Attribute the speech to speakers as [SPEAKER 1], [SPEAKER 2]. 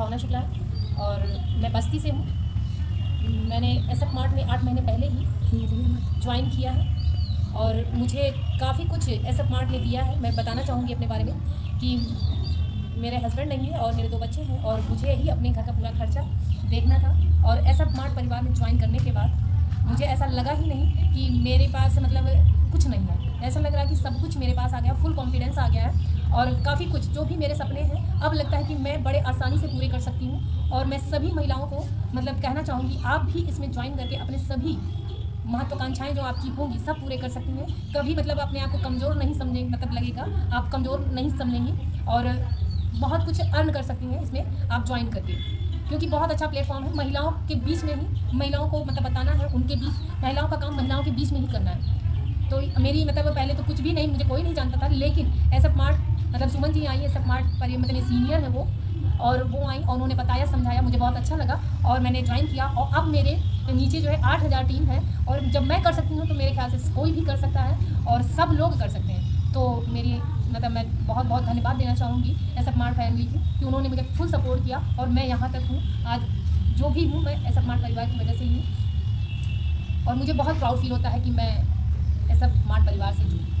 [SPEAKER 1] भावना शुक्ला और मैं बस्ती से हूँ। मैंने एस एफ़ मार्ट में आठ महीने पहले ही ज्वाइन किया है और मुझे काफ़ी कुछ एस एफ़ मार्ट ने दिया है। मैं बताना चाहूँगी अपने बारे में कि मेरे हस्बैंड नहीं है और मेरे दो बच्चे हैं और मुझे ही अपने घर का पूरा खर्चा देखना था और एस एफ़ मार्ट परिवार में ज्वाइन करने के बाद मुझे ऐसा लगा ही नहीं कि मेरे पास मतलब कुछ नहीं है। ऐसा लग रहा है कि सब कुछ मेरे पास आ गया फुल कॉन्फिडेंस आ गया है। और काफ़ी कुछ जो भी मेरे सपने हैं, अब लगता है कि मैं बड़े आसानी से पूरे कर सकती हूँ। और मैं सभी महिलाओं को मतलब कहना चाहूँगी, आप भी इसमें ज्वाइन करके अपने सभी महत्वाकांक्षाएँ जो आपकी होंगी, सब पूरे कर सकती हैं। कभी मतलब अपने आप को कमज़ोर नहीं समझेंगे मतलब लगेगा, आप कमज़ोर नहीं समझेंगी और बहुत कुछ अर्न कर सकती हैं इसमें आप ज्वाइन करके। क्योंकि बहुत अच्छा प्लेटफॉर्म है, महिलाओं के बीच में ही महिलाओं को मतलब बताना है, उनके बीच महिलाओं का काम महिलाओं के बीच में ही करना है। तो मेरी मतलब पहले तो कुछ भी नहीं, मुझे कोई नहीं जानता था, लेकिन ऐसा स्मार्ट मतलब सुमन जी आई है स्मार्ट पर मतलब सीनियर है वो, और वो आई और उन्होंने बताया, समझाया, मुझे बहुत अच्छा लगा, और मैंने ज्वाइन किया, और अब मेरे नीचे जो है आठ हज़ार टीम है, और जब मैं कर सकती हूँ तो मेरे ख्याल से कोई भी कर सकता है, और सब लोग कर सकते हैं। तो मेरी मतलब मैं बहुत बहुत धन्यवाद देना चाहूँगी एस एफ़ मार्ट फैमिली की, कि उन्होंने मुझे फुल सपोर्ट किया, और मैं यहाँ तक हूँ। आज जो भी हूँ, मैं एस एफ़ मार्ट परिवार की वजह से ही हूँ। और मुझे बहुत प्राउड फील होता है कि मैं एस एफ़ मार्ट परिवार से जुड़ी